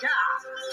Yeah.